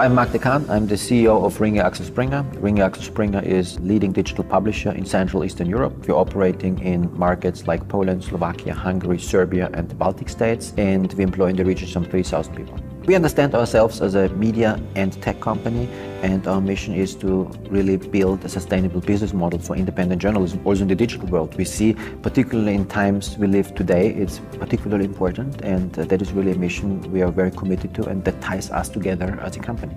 I'm Mark Dekan. I'm the CEO of Ringier Axel Springer. Ringier Axel Springer is leading digital publisher in Central Eastern Europe. We're operating in markets like Poland, Slovakia, Hungary, Serbia, and the Baltic states, and we employ in the region some 3,000 people. We understand ourselves as a media and tech company, and our mission is to really build a sustainable business model for independent journalism, also in the digital world. We see, particularly in times we live today, it's particularly important, and uh, that is really a mission we are very committed to, and that ties us together as a company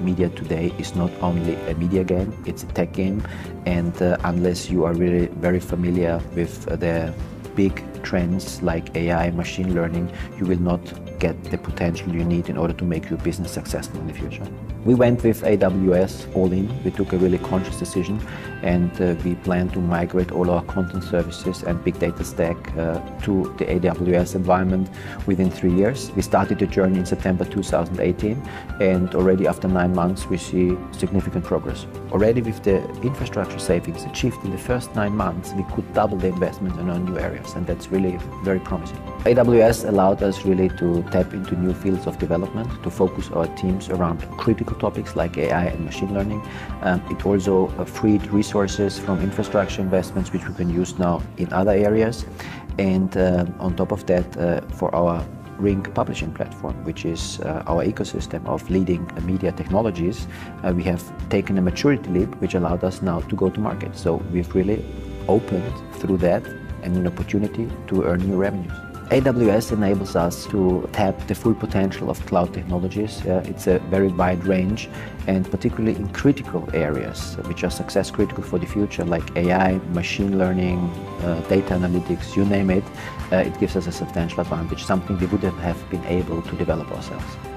media today is not only a media game, it's a tech game. And uh, unless you are really very familiar with uh, the big trends like AI, machine learning, you will not get the potential you need in order to make your business successful in the future. We went with AWS all in. We took a really conscious decision and uh, we plan to migrate all our content services and big data stack uh, to the AWS environment within three years. We started the journey in September 2018 and already after nine months we see significant progress. Already with the infrastructure savings achieved in the first nine months, we could double the investment in our new areas and that's really very promising. AWS allowed us really to tap into new fields of development, to focus our teams around critical topics like AI and machine learning. Um, it also uh, freed resources from infrastructure investments, which we can use now in other areas. And uh, on top of that, uh, for our Ring publishing platform, which is uh, our ecosystem of leading media technologies, uh, we have taken a maturity leap, which allowed us now to go to market. So we've really opened through that an opportunity to earn new revenues. AWS enables us to tap the full potential of cloud technologies. Uh, it's a very wide range and particularly in critical areas which are success critical for the future like AI, machine learning, uh, data analytics, you name it, uh, it gives us a substantial advantage, something we wouldn't have been able to develop ourselves.